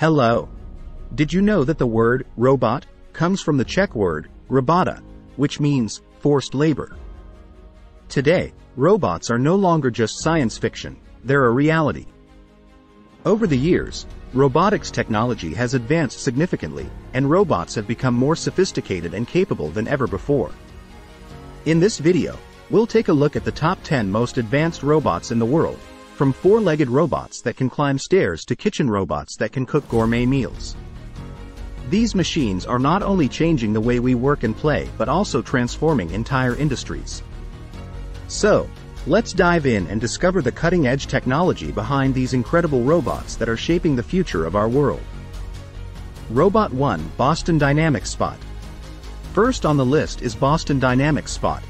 Hello. Did you know that the word robot comes from the Czech word robota, which means forced labor? Today, robots are no longer just science fiction, they're a reality. Over the years, robotics technology has advanced significantly, and robots have become more sophisticated and capable than ever before. In this video, we'll take a look at the top 10 most advanced robots in the world, from four-legged robots that can climb stairs to kitchen robots that can cook gourmet meals. These machines are not only changing the way we work and play but also transforming entire industries. So, let's dive in and discover the cutting-edge technology behind these incredible robots that are shaping the future of our world. Robot 1 Boston Dynamics Spot First on the list is Boston Dynamics Spot.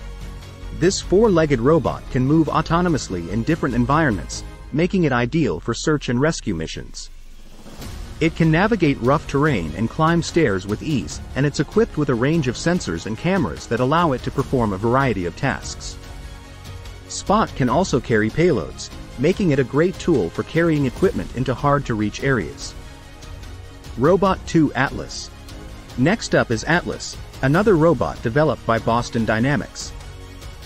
This four-legged robot can move autonomously in different environments, making it ideal for search and rescue missions. It can navigate rough terrain and climb stairs with ease, and it's equipped with a range of sensors and cameras that allow it to perform a variety of tasks. Spot can also carry payloads, making it a great tool for carrying equipment into hard-to-reach areas. Robot 2 Atlas Next up is Atlas, another robot developed by Boston Dynamics.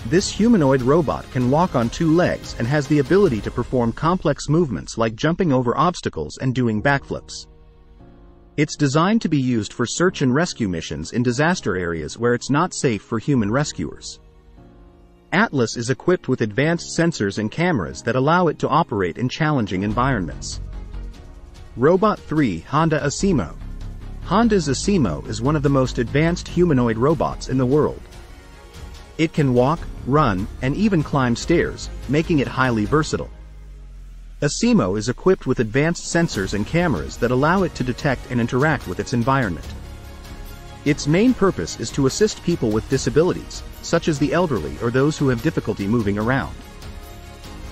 This humanoid robot can walk on two legs and has the ability to perform complex movements like jumping over obstacles and doing backflips. It's designed to be used for search and rescue missions in disaster areas where it's not safe for human rescuers. Atlas is equipped with advanced sensors and cameras that allow it to operate in challenging environments. Robot 3 Honda Asimo Honda's Asimo is one of the most advanced humanoid robots in the world. It can walk, run, and even climb stairs, making it highly versatile. Asimo is equipped with advanced sensors and cameras that allow it to detect and interact with its environment. Its main purpose is to assist people with disabilities, such as the elderly or those who have difficulty moving around.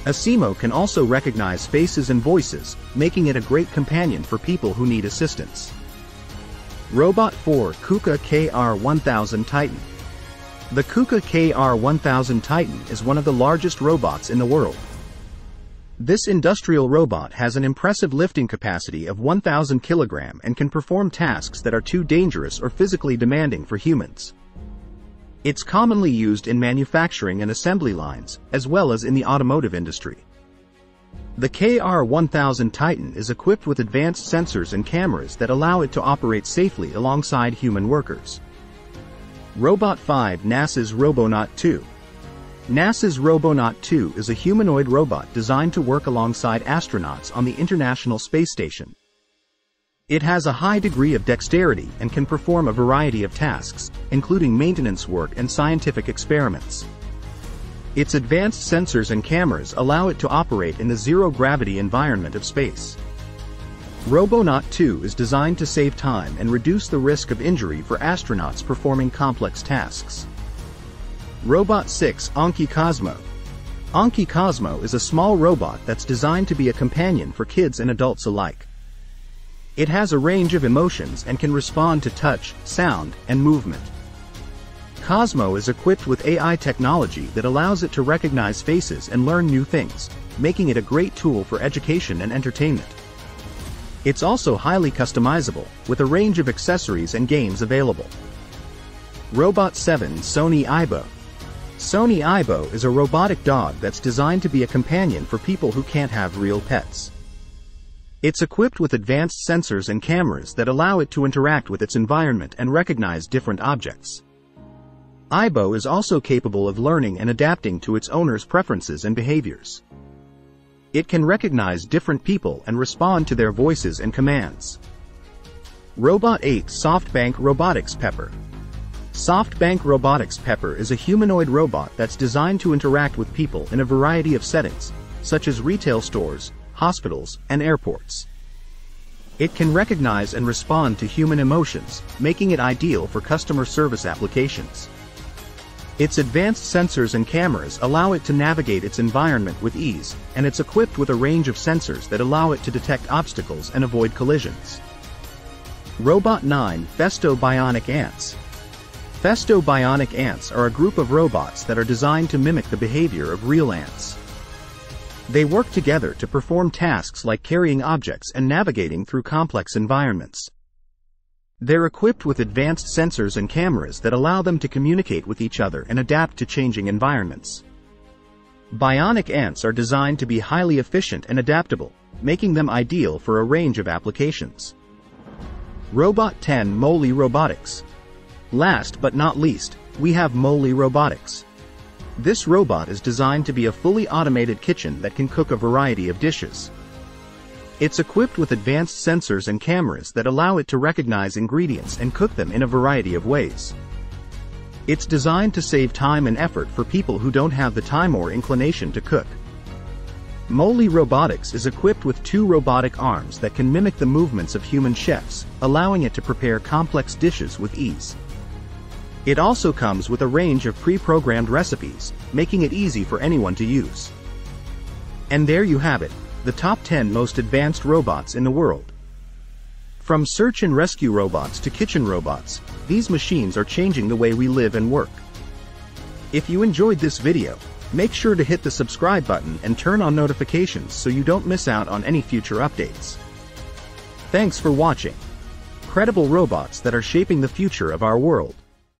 Asimo can also recognize faces and voices, making it a great companion for people who need assistance. Robot 4 KUKA KR1000 Titan The KUKA KR1000 Titan is one of the largest robots in the world. This industrial robot has an impressive lifting capacity of 1,000 kg and can perform tasks that are too dangerous or physically demanding for humans. It's commonly used in manufacturing and assembly lines, as well as in the automotive industry. The KR1000 Titan is equipped with advanced sensors and cameras that allow it to operate safely alongside human workers. Robot 5 NASA's Robonaut 2 NASA's Robonaut 2 is a humanoid robot designed to work alongside astronauts on the International Space Station. It has a high degree of dexterity and can perform a variety of tasks, including maintenance work and scientific experiments. Its advanced sensors and cameras allow it to operate in the zero-gravity environment of space. Robonaut 2 is designed to save time and reduce the risk of injury for astronauts performing complex tasks. Robot 6 Anki Cozmo Anki Cozmo is a small robot that's designed to be a companion for kids and adults alike. It has a range of emotions and can respond to touch, sound, and movement. Cozmo is equipped with AI technology that allows it to recognize faces and learn new things, making it a great tool for education and entertainment. It's also highly customizable, with a range of accessories and games available. Robot 7 Sony Aibo Sony Aibo is a robotic dog that's designed to be a companion for people who can't have real pets. It's equipped with advanced sensors and cameras that allow it to interact with its environment and recognize different objects. Aibo is also capable of learning and adapting to its owner's preferences and behaviors. It can recognize different people and respond to their voices and commands. Robot 8 SoftBank Robotics Pepper SoftBank Robotics Pepper is a humanoid robot that's designed to interact with people in a variety of settings, such as retail stores, hospitals, and airports. It can recognize and respond to human emotions, making it ideal for customer service applications. Its advanced sensors and cameras allow it to navigate its environment with ease, and it's equipped with a range of sensors that allow it to detect obstacles and avoid collisions. Robot 9 Festo Bionic Ants Festo bionic ants are a group of robots that are designed to mimic the behavior of real ants. They work together to perform tasks like carrying objects and navigating through complex environments. They're equipped with advanced sensors and cameras that allow them to communicate with each other and adapt to changing environments. Bionic ants are designed to be highly efficient and adaptable, making them ideal for a range of applications. Robot 10 Moley Robotics. Last but not least, we have Moley Robotics. This robot is designed to be a fully automated kitchen that can cook a variety of dishes. It's equipped with advanced sensors and cameras that allow it to recognize ingredients and cook them in a variety of ways. It's designed to save time and effort for people who don't have the time or inclination to cook. Moley Robotics is equipped with two robotic arms that can mimic the movements of human chefs, allowing it to prepare complex dishes with ease. It also comes with a range of pre-programmed recipes, making it easy for anyone to use. And there you have it, the top 10 most advanced robots in the world. From search and rescue robots to kitchen robots, these machines are changing the way we live and work. If you enjoyed this video, make sure to hit the subscribe button and turn on notifications so you don't miss out on any future updates. Thanks for watching. Credible robots that are shaping the future of our world.